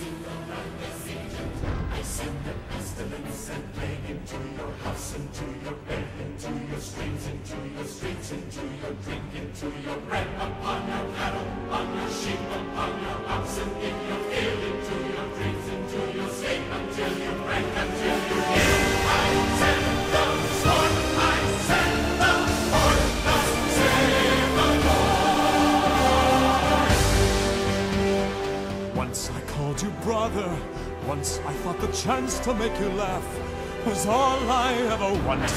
see the land as see. I send the pestilence and plague into your house, into your bed, into your streams, into your streets, into your drink, into your bread. Upon I called you brother. Once I thought the chance to make you laugh was all I ever wanted.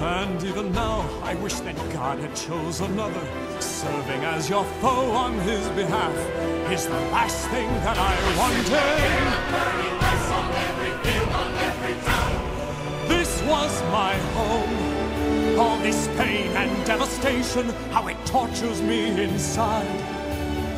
And even now, I wish that God had chose another. Serving as your foe on his behalf is the last thing that I wanted. This pain and devastation, how it tortures me inside.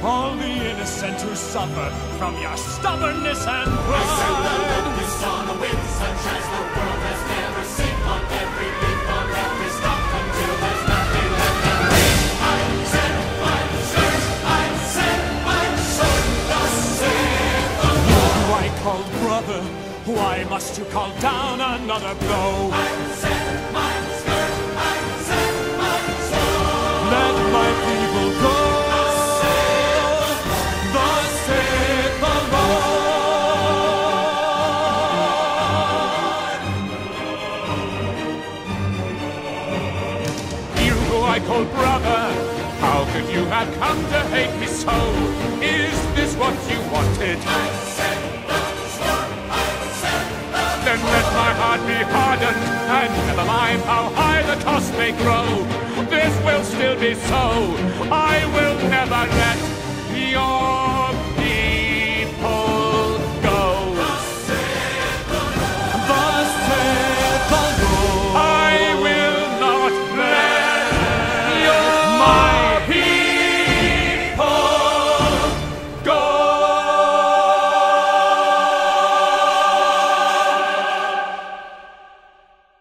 All the innocent who suffer from your stubbornness and pride. I send the locusts on the wind, such as the world has never seen. On every leaf, on every stalk, until there's nothing left to Who I call brother, why must you call down another blow? I call brother, how could you have come to hate me so? Is this what you wanted? I said Then let my heart be hardened, and never mind how high the toss may grow. This will still be so. I will